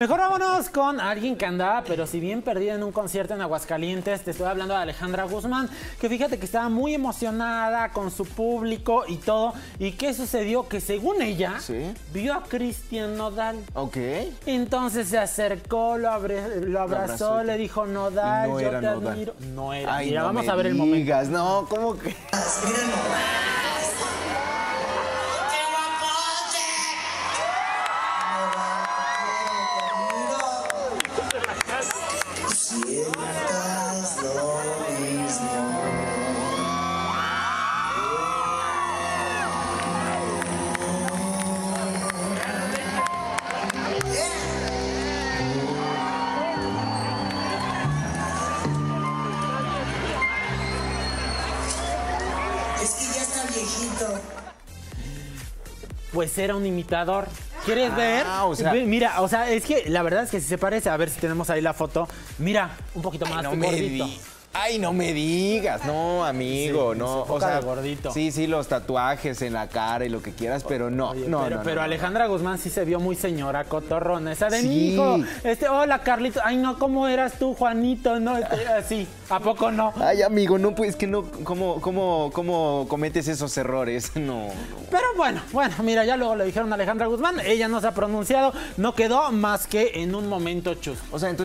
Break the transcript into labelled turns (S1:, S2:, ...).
S1: Mejor vámonos con alguien que andaba, pero si bien perdida en un concierto en Aguascalientes, te estoy hablando de Alejandra Guzmán, que fíjate que estaba muy emocionada con su público y todo. ¿Y qué sucedió? Que según ella,
S2: Sí.
S1: vio a Cristian Nodal.
S2: Ok.
S1: Entonces se acercó, lo, abre- lo abrazó, le dijo Nodal,
S2: no
S1: yo
S2: era
S1: te
S2: Nodal.
S1: admiro. No era.
S2: Ay,
S1: Mira,
S2: no
S1: vamos
S2: me
S1: a ver el momento.
S2: digas, No, ¿cómo que?
S3: Viejito.
S1: Pues era un imitador. ¿Quieres
S2: Ah,
S1: ver?
S2: o sea-
S1: Ve, Mira, o sea, es que la verdad es que si se parece, a ver si tenemos ahí la foto. Mira, un poquito más
S2: Ay, no me
S1: gordito.
S2: Ay, no me digas, no, amigo,
S1: Sí,
S2: no.
S1: se enfoca de gordito.
S2: Sí, sí, los tatuajes en la cara y lo que quieras, pero no,
S1: Oye,
S2: no,
S1: pero,
S2: no,
S1: pero
S2: no.
S1: Alejandra Guzmán sí se vio muy señora cotorrona. Esa de mi hijo. Este, hola Carlito. Ay, no, ¿cómo eras tú, Juanito? No, este, así. ¿A poco no?
S2: Ay, amigo, no, pues que no, ¿cómo, cómo, cómo cometes esos errores? No, no.
S1: Pero bueno, bueno, mira, ya luego le dijeron a Alejandra Guzmán. Ella no se ha pronunciado. No quedó más que en un momento chus.
S2: O sea, entonces.